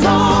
Don't.